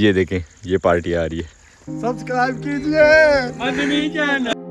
ये देखें ये पार्टी आ रही है। सब्सक्राइब कीजिए।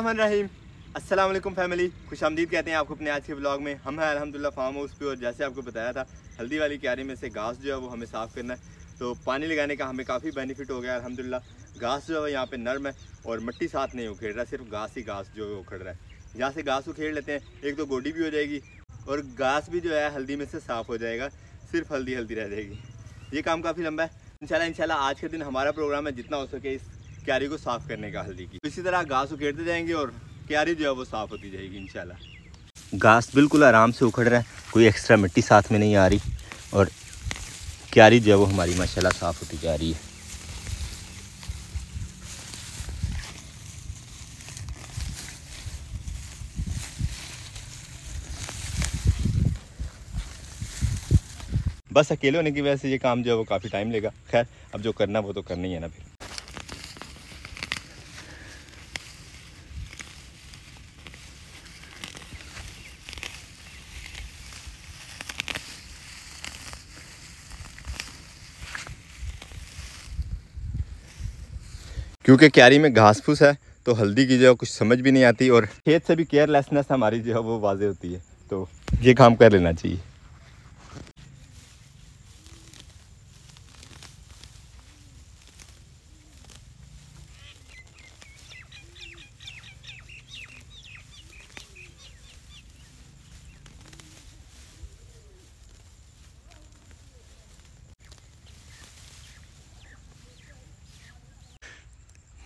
बसमीम अस्सलाम फैमिली खुश आमदीद कहते हैं आपको अपने आज के ब्लॉग में। हम हैं अल्हम्दुलिल्लाह फार्म हाउस पे और जैसे आपको बताया था, हल्दी वाली क्यारी में से घास जो है वो हमें साफ़ करना है। तो पानी लगाने का हमें काफ़ी बेनिफिट हो गया अल्हम्दुलिल्लाह। घास जो है यहाँ पे नर्म है और मिट्टी साथ नहीं उखेड़ रहा, सिर्फ़ घास ही घास जो है उखड़ रहा है। यहाँ से घास उखेड़ लेते हैं, एक तो गोडी भी हो जाएगी और घास भी जो है हल्दी में से साफ़ हो जाएगा, सिर्फ़ हल्दी हल्दी रह जाएगी। ये काम काफ़ी लंबा है। इंशाल्लाह इंशाल्लाह आज के दिन हमारा प्रोग्राम है जितना हो सके इस क्यारी को साफ़ करने का हल्दी की। इसी तरह घास उखेड़ते जाएँगे और क्यारी जो है वो साफ़ होती जाएगी, इंशाल्लाह। घास बिल्कुल आराम से उखड़ रहा है, कोई एक्स्ट्रा मिट्टी साथ में नहीं आ रही और क्यारी जो है वो हमारी, माशाल्लाह, साफ़ होती जा रही है। बस अकेले होने की वजह से ये काम जो है वो काफ़ी टाइम लेगा। खैर, अब जो करना वो तो करना ही है ना फिर। क्योंकि क्यारी में घास फूस है तो हल्दी की जो है कुछ समझ भी नहीं आती और खेत से भी केयरलेसनेस हमारी जो है वो वाजे होती है। तो ये काम कर लेना चाहिए।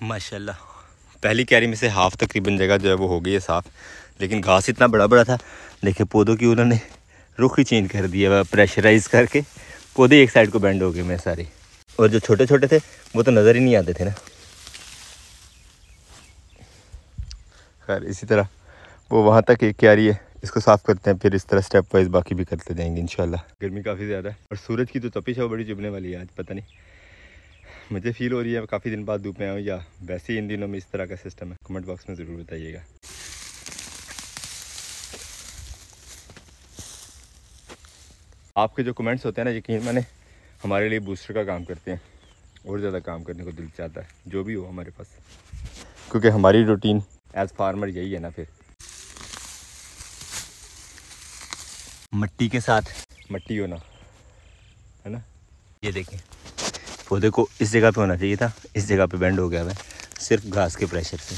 माशाल्लाह। पहली क्यारी में से हाफ़ तकरीबन जगह जो है वो हो गई है साफ़, लेकिन घास इतना बड़ा बड़ा था, देखिए पौधों की उन्होंने रुख ही चेंज कर दिया प्रेशराइज करके, पौधे एक साइड को बैंड हो गए मैं सारे। और जो छोटे छोटे थे, वो तो नज़र ही नहीं आते थे ना। खैर, इसी तरह, वो वहाँ तक एक क्यारी है, इसको साफ़ करते हैं, फिर इस तरह स्टेप वाइज बाकी भी करते जाएँगे, इंशाल्लाह। गर्मी काफ़ी ज़्यादा है, और सूरज की तो तपिश है बड़ी चुभने वाली है आज, पता नहीं। मुझे फील हो रही है, काफ़ी दिन बाद धूप में आऊँ, या वैसे ही इन दिनों में इस तरह का सिस्टम है। कमेंट बॉक्स में ज़रूर बताइएगा। आपके जो कमेंट्स होते हैं ना, यकीन मैंने, हमारे लिए बूस्टर का काम करते हैं। और ज़्यादा काम करने को दिल चाहता है, जो भी हो हमारे पास। क्योंकि हमारी रूटीन एज फार्मर यही है ना फिर। मट्टी के साथ। मट्टी होना, है ना? ये देखें। पौधे को इस जगह पे होना चाहिए था, इस जगह पे बेंड हो गया है सिर्फ़ घास के प्रेशर से।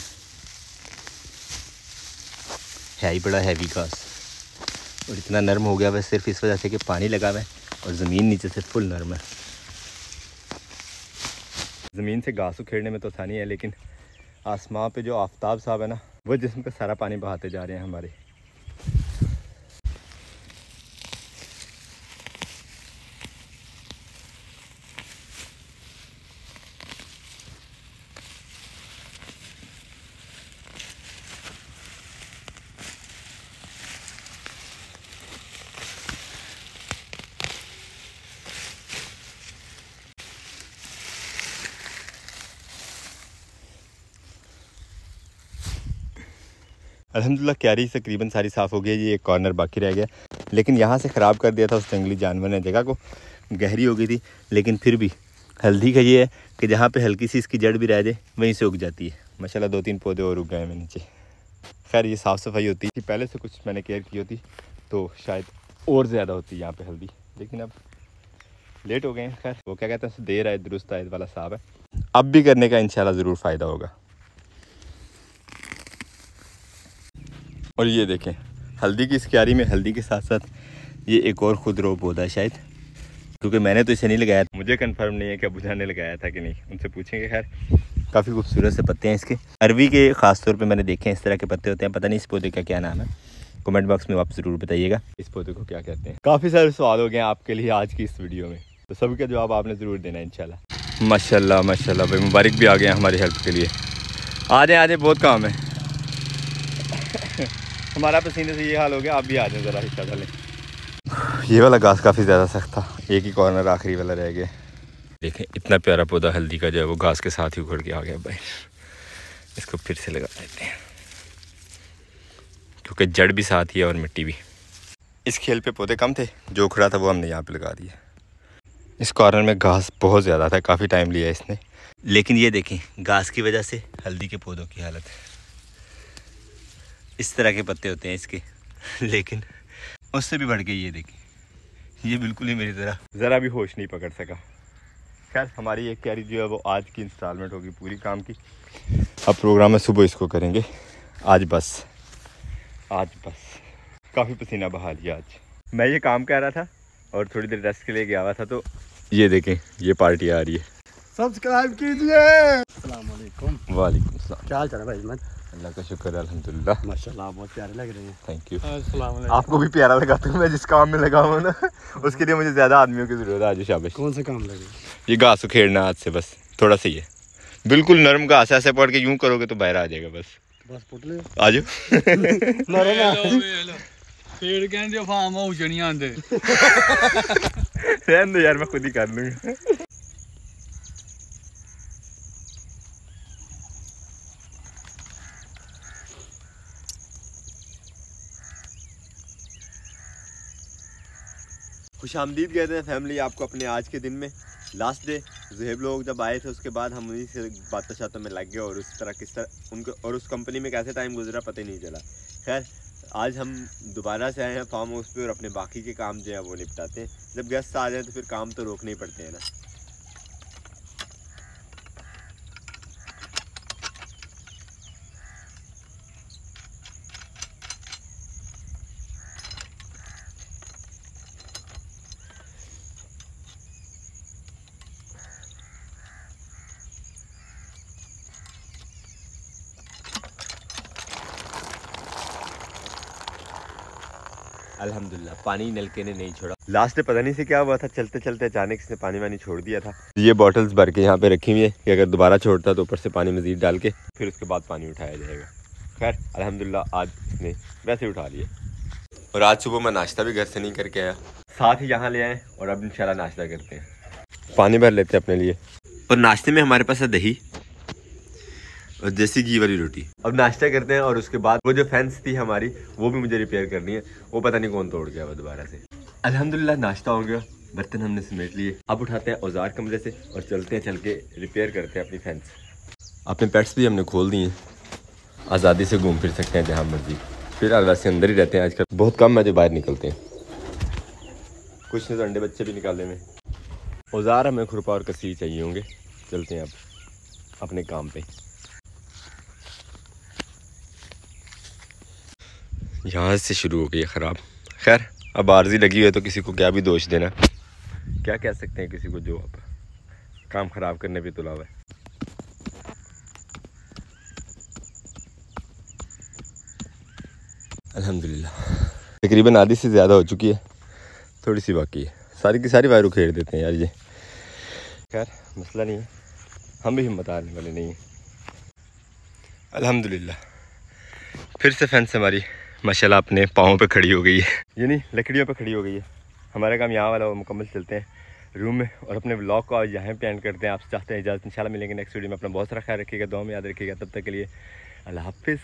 है ही बड़ा हैवी घास। और इतना नरम हो गया है सिर्फ़ इस वजह से कि पानी लगा हुआ है और ज़मीन नीचे से फुल नरम है। ज़मीन से घास उखेड़ने में तो आसानी है, लेकिन आसमां पे जो आफ्ताब साहब है ना, वो जिसम का सारा पानी बहाते जा रहे हैं हमारे। अलहमदिल्ला, क्यारी तकरीबन सारी साफ़ हो गई ये एक कॉर्नर बाकी रह गया। लेकिन यहाँ से ख़राब कर दिया था उस जंगली जानवर ने, जगह को गहरी हो गई थी, लेकिन फिर भी हल्दी का ये है कि जहाँ पे हल्की सी इसकी जड़ भी रह जाए, वहीं से उग जाती है। माशाल्लाह दो तीन पौधे और उग गए हैं नीचे। खैर, ये साफ़ सफ़ाई होती है। पहले से कुछ मैंने केयर की होती तो शायद और ज़्यादा होती यहाँ पर हल्दी। लेकिन अब लेट हो गए हैं, खैर। वो क्या कहते हैं देर आए दुरुस्त आए वाला साहब है। अब भी करने का इंशाल्लाह ज़रूर फ़ायदा होगा। और ये देखें, हल्दी की इस क्यारी में हल्दी के साथ साथ ये एक और खुद रो पौधा है शायद, क्योंकि मैंने तो इसे नहीं लगाया मुझे कंफर्म नहीं है कि अबू ने लगाया था कि नहीं, उनसे पूछेंगे खैर। काफ़ी खूबसूरत से पत्ते हैं इसके। अरवी के ख़ास तौर पे मैंने देखे हैं इस तरह के पत्ते होते हैं, पता नहीं इस पौधे का क्या नाम है। कमेंट बॉक्स में आप ज़रूर बताइएगा इस पौधे को क्या कहते हैं। काफ़ी सारे सवाल हो गए हैं आपके लिए आज की इस वीडियो में तो सभी का जवाब आपने ज़रूर देना है, इंशाल्लाह। माशा माशा भाई, मुबारक भी आ गए हैं हमारी हेल्प के लिए। आ जाए आ जाए बहुत काम है। हमारा पसीने से ये हाल हो गया आप भी आ जाए ज़रा हिस्सा डालें। ये वाला घास काफ़ी ज़्यादा सख्त था एक ही कॉर्नर आखिरी वाला रह गया। देखें इतना प्यारा पौधा हल्दी का जो है वो घास के साथ ही उखड़ के आ गया भाई। इसको फिर से लगा देते हैं। क्योंकि जड़ भी साथ ही है और मिट्टी भी। इस खेल पे पौधे कम थे जो उखड़ा था वो हमने यहाँ पे लगा दिया। इस कॉर्नर में घास बहुत ज़्यादा था काफ़ी टाइम लिया इसने। लेकिन ये देखें घास की वजह से हल्दी के पौधों की हालत है इस तरह के पत्ते होते हैं इसके। लेकिन उससे भी बढ़ के ये देखें ये बिल्कुल ही मेरी तरह। ज़रा भी होश नहीं पकड़ सका। खैर हमारी एक क्यारी जो है वो आज की इंस्टॉलमेंट होगी पूरी काम की। अब प्रोग्राम में सुबह इसको करेंगे। आज बस। आज बस। काफ़ी पसीना बहा लिया आज। मैं ये काम कर रहा था और थोड़ी देर रेस्ट के लिए गया हुआ था तो ये देखें ये पार्टी आ रही है। सब्सक्राइब कीजिए। वालेकुम सलाम। क्या हाल चाल है भाई मैं अल्लाह का शुक्र है अलहमदिल्ला माशाल्लाह बहुत प्यारे लग रहे हैं। थैंक यू आपको भी प्यारा लगाता तो हूँ मैं जिस काम में लगा हूँ ना उसके लिए मुझे ज़्यादा आदमियों की ज़रूरत है आज शाबाश। कौन सा काम लगे? ये घास उखेड़ना आज से बस थोड़ा सा ही है। बिल्कुल नरम घास ऐसे पड़ के यूँ करोगे तो बाहर आ जाएगा बस। बस पुट ले। आ जाओ फार्म हाउस नहीं आते यार मैं खुद ही कर लूँगा। खुश आमदीद कहते हैं फैमिली आपको अपने आज के दिन में। लास्ट डे जहेब लोग जब आए थे, उसके बाद हम उन्हीं से बातों शातों में लग गए और उस तरह किस तरह उनको और उस कंपनी में कैसे टाइम गुजरा, पता ही नहीं चला। खैर, आज हम दोबारा से आए हैं फार्म हाउस पर और अपने बाकी के काम जो है वो निपटाते हैं। जब गेस्ट आ जाए तो फिर काम तो रोकने ही पड़ते हैं ना। अल्हम्दुलिल्लाह पानी नलके ने नहीं छोड़ा। लास्ट पता नहीं से क्या हुआ था, चलते चलते अचानक इसने पानी वानी छोड़ दिया था। ये बॉटल्स भर के यहाँ पे रखी हुई है कि अगर दोबारा छोड़ता तो ऊपर से पानी मजीद डाल के फिर उसके बाद पानी उठाया जाएगा। खैर अल्हम्दुलिल्लाह आज इसने वैसे उठा लिया और आज सुबह मैं नाश्ता भी घर से नहीं करके आया। साथ ही यहाँ ले आए और अब इंशाल्लाह नाश्ता करते हैं। पानी भर लेते हैं अपने लिए। और नाश्ते में हमारे पास है दही। और देसी घी वाली रोटी। अब नाश्ता करते हैं और उसके बाद वो जो फैंस थी हमारी, वो भी मुझे रिपेयर करनी है। वो पता नहीं कौन तोड़ गया दोबारा से। अल्हम्दुलिल्लाह, नाश्ता हो गया। बर्तन हमने समेट लिए। अब उठाते हैं औज़ार कमरे से और चलते हैं, चल के रिपेयर करते हैं अपनी फैंस अपने पेट्स भी हमने खोल दिए। आज़ादी से घूम फिर सकते हैं जहाँ मर्ज़ी। फिर वैसे अंदर ही रहते हैं। आजकल बहुत कम है जो बाहर निकलते हैं। कुछ नहीं तो अंडे बच्चे भी निकाले में। औज़ार हमें खुरपा और कसी चाहिए होंगे। चलते हैं अब अपने काम पे। यहाँ से शुरू हो गई है ख़राब। खैर, अब आर्जी लगी हुई है तो किसी को क्या भी दोष देना। क्या कह सकते हैं किसी को जो आप काम ख़राब करने पे तुला हुआ है। अल्हम्दुलिल्लाह। तकरीबन आधी से ज़्यादा हो चुकी है। थोड़ी सी बाकी है। सारी की सारी वायर उखेड़ देते हैं यार ये खैर, मसला नहीं है। हम भी हिम्मत हारने वाले नहीं हैं। अल्हम्दुलिल्लाह। फिर से फैंस हमारी। माशाल्लाह अपने पाँव पे खड़ी हो गई है। यानी लकड़ियों पे खड़ी हो गई है। हमारा काम यहाँ वाला वो मुकम्मल चलते हैं रूम में और अपने ब्लॉग को आज यहाँ पे एंड करते हैं। आप चाहते हैं इजाज़त, इंशाल्लाह मिलेंगे नेक्स्ट वीडियो में। अपना बहुत सारा ख्याल रखिएगा दो में याद रखिएगा। तब तक के लिए अल्लाह हाफिज़।